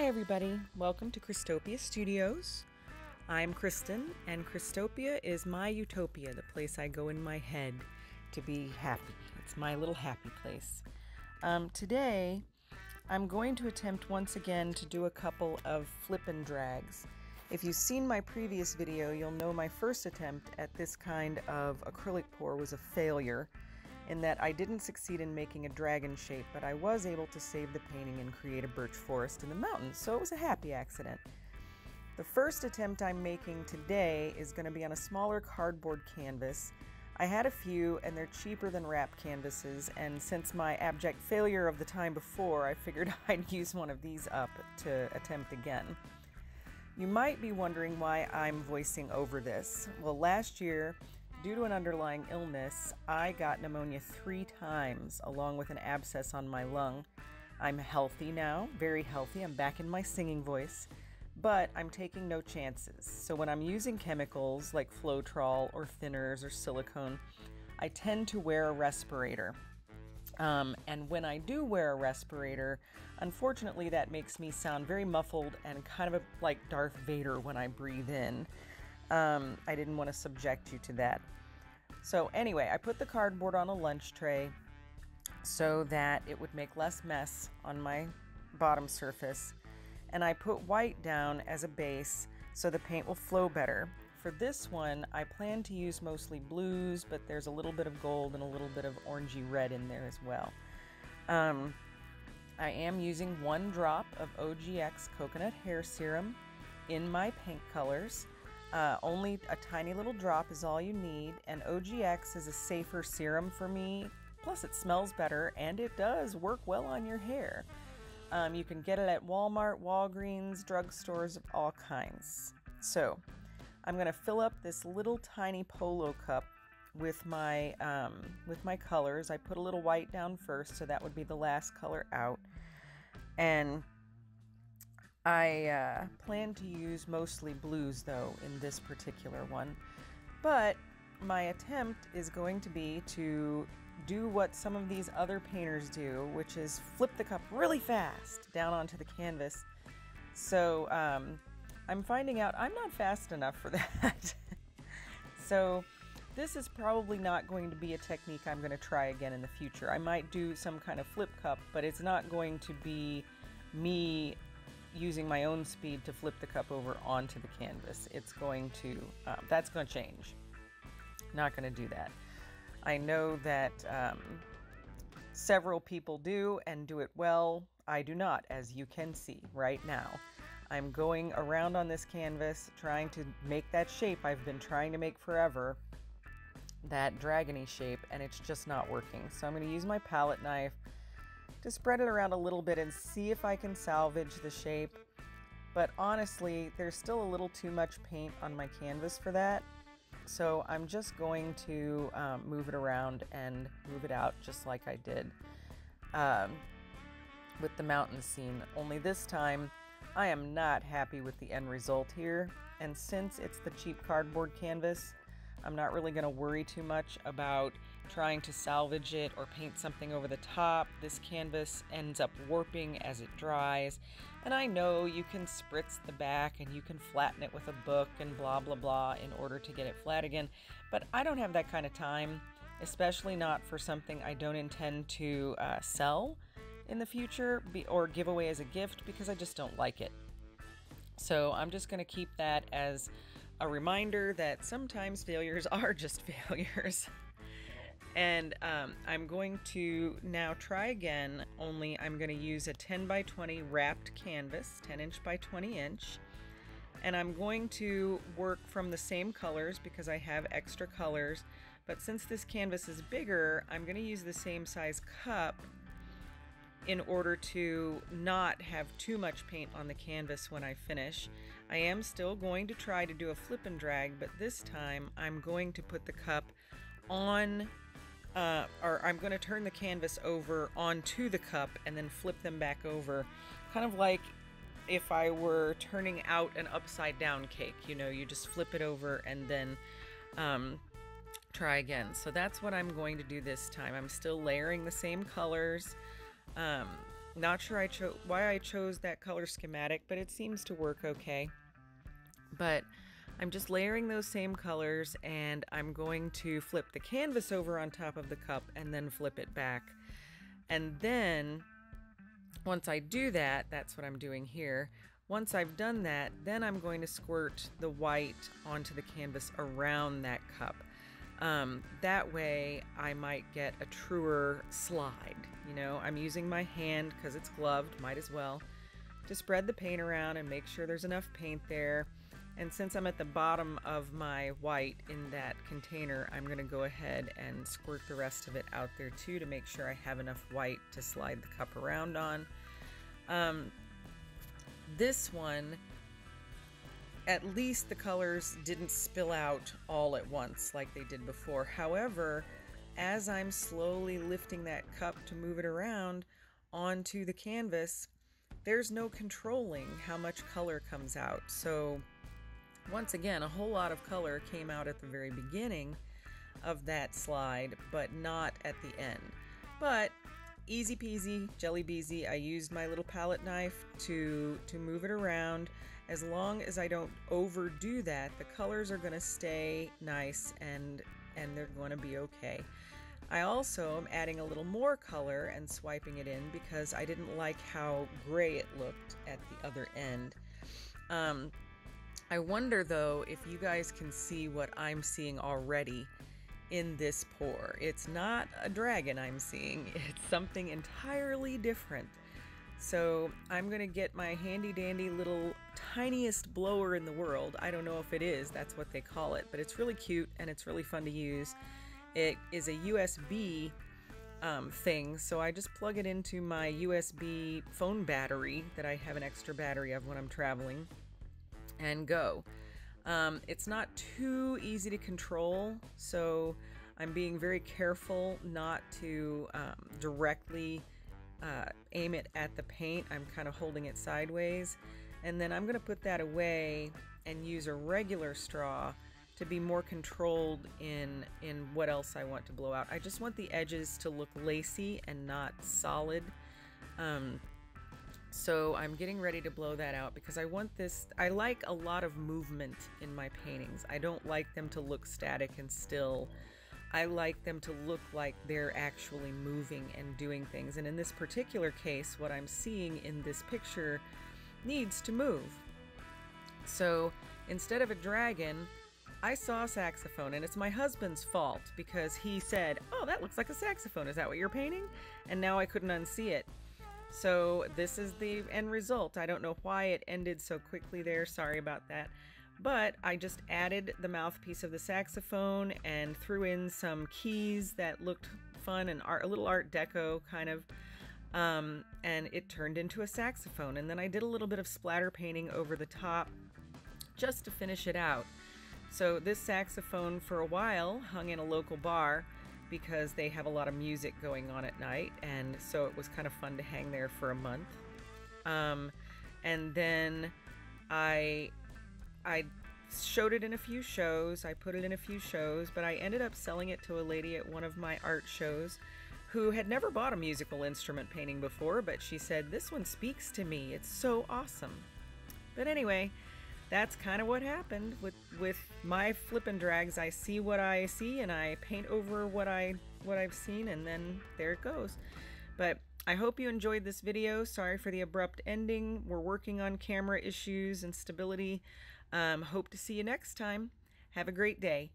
Hi, everybody. Welcome to Kristopia Studios. I'm Kristen, and Kristopia is my utopia, the place I go in my head to be happy. It's my little happy place. Um, today, I'm going to attempt once again to do a couple of flip and drags. If you've seen my previous video, you'll know my first attempt at this kind of acrylic pour was a failure in that I didn't succeed in making a dragon shape, but I was able to save the painting and create a birch forest in the mountains, so it was a happy accident. The first attempt I'm making today is going to be on a smaller cardboard canvas. I had a few and they're cheaper than wrap canvases, and since my abject failure of the time before, I figured I'd use one of these up to attempt again. You might be wondering why I'm voicing over this. Well, last year, Due to an underlying illness, I got pneumonia three times, along with an abscess on my lung. I'm healthy now, very healthy. I'm back in my singing voice, but I'm taking no chances. So when I'm using chemicals like Floetrol or thinners or silicone, I tend to wear a respirator. Um, and when I do wear a respirator, unfortunately, that makes me sound very muffled and kind of a, like Darth Vader when I breathe in. Um, I didn't want to subject you to that. So anyway, I put the cardboard on a lunch tray so that it would make less mess on my bottom surface. And I put white down as a base so the paint will flow better. For this one, I plan to use mostly blues, but there's a little bit of gold and a little bit of orangey red in there as well. Um, I am using one drop of OGX coconut hair serum in my paint colors. Uh, only a tiny little drop is all you need, and OGX is a safer serum for me. Plus, it smells better and it does work well on your hair. Um, you can get it at Walmart, Walgreens, drugstores of all kinds. So, I'm going to fill up this little tiny polo cup with my um, with my colors. I put a little white down first, so that would be the last color out, and I uh, plan to use mostly blues though in this particular one, but my attempt is going to be to do what some of these other painters do, which is flip the cup really fast down onto the canvas. So um, I'm finding out I'm not fast enough for that. so this is probably not going to be a technique I'm going to try again in the future. I might do some kind of flip cup, but it's not going to be me using my own speed to flip the cup over onto the canvas. It's going to, um, that's going to change. Not going to do that. I know that um, several people do and do it well. I do not, as you can see right now. I'm going around on this canvas trying to make that shape I've been trying to make forever, that dragony shape, and it's just not working. So I'm going to use my palette knife to spread it around a little bit and see if I can salvage the shape. But honestly, there's still a little too much paint on my canvas for that. So I'm just going to um, move it around and move it out just like I did um, with the mountain scene. Only this time, I am not happy with the end result here. And since it's the cheap cardboard canvas, I'm not really going to worry too much about trying to salvage it or paint something over the top. This canvas ends up warping as it dries. And I know you can spritz the back and you can flatten it with a book and blah blah blah in order to get it flat again. But I don't have that kind of time, especially not for something I don't intend to uh, sell in the future or give away as a gift because I just don't like it. So I'm just going to keep that as a reminder that sometimes failures are just failures. And um, I'm going to now try again, only I'm going to use a 10 by 20 wrapped canvas, 10 inch by 20 inch. And I'm going to work from the same colors because I have extra colors. But since this canvas is bigger, I'm going to use the same size cup in order to not have too much paint on the canvas when I finish. I am still going to try to do a flip and drag, but this time I'm going to put the cup on, uh, or I'm going to turn the canvas over onto the cup and then flip them back over, kind of like if I were turning out an upside down cake. You know, you just flip it over and then um, try again. So that's what I'm going to do this time. I'm still layering the same colors. Um, not sure I chose why I chose that color schematic, but it seems to work okay. But I'm just layering those same colors and I'm going to flip the canvas over on top of the cup and then flip it back. And then once I do that, that's what I'm doing here. Once I've done that, then I'm going to squirt the white onto the canvas around that cup. Um, that way I might get a truer slide. You know, I'm using my hand because it's gloved, might as well, to spread the paint around and make sure there's enough paint there. And since I'm at the bottom of my white in that container, I'm going to go ahead and squirt the rest of it out there too to make sure I have enough white to slide the cup around on. Um, this one, at least the colors didn't spill out all at once like they did before. However, as I'm slowly lifting that cup to move it around onto the canvas, there's no controlling how much color comes out. So once again, a whole lot of color came out at the very beginning of that slide, but not at the end. But easy peasy, jelly beezy. I used my little palette knife to, to move it around. As long as I don't overdo that, the colors are going to stay nice and, and they're going to be okay. I also am adding a little more color and swiping it in because I didn't like how gray it looked at the other end. Um, I wonder though if you guys can see what I'm seeing already in this pour. It's not a dragon I'm seeing, it's something entirely different. So I'm to get my handy dandy little tiniest blower in the world. I don't know if it is, that's what they call it, but it's really cute and it's really fun to use. It is a USB um, thing, so I just plug it into my USB phone battery that I have an extra battery of when I'm traveling and go. Um, it's not too easy to control, so I'm being very careful not to um, directly uh, aim it at the paint. I'm kind of holding it sideways. And then I'm going to put that away and use a regular straw to be more controlled in, in what else I want to blow out. I just want the edges to look lacy and not solid. Um, so I'm getting ready to blow that out because I want this, I like a lot of movement in my paintings. I don't like them to look static and still. I like them to look like they're actually moving and doing things. And in this particular case, what I'm seeing in this picture needs to move. So instead of a dragon, I saw a saxophone, and it's my husband's fault because he said, Oh, that looks like a saxophone. Is that what you're painting? And now I couldn't unsee it. So this is the end result. I don't know why it ended so quickly there. Sorry about that. But I just added the mouthpiece of the saxophone and threw in some keys that looked fun and art, a little art deco kind of. Um, and it turned into a saxophone. And then I did a little bit of splatter painting over the top just to finish it out. So this saxophone for a while hung in a local bar because they have a lot of music going on at night, and so it was kind of fun to hang there for a month. Um, and then I I showed it in a few shows. I put it in a few shows, but I ended up selling it to a lady at one of my art shows who had never bought a musical instrument painting before, but she said, This one speaks to me. It's so awesome. But anyway, that's kind of what happened with with my flip and drags. I see what I see and I paint over what I what I've seen and then there it goes. But I hope you enjoyed this video. Sorry for the abrupt ending. We're working on camera issues and stability. Um, hope to see you next time. Have a great day.